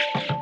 you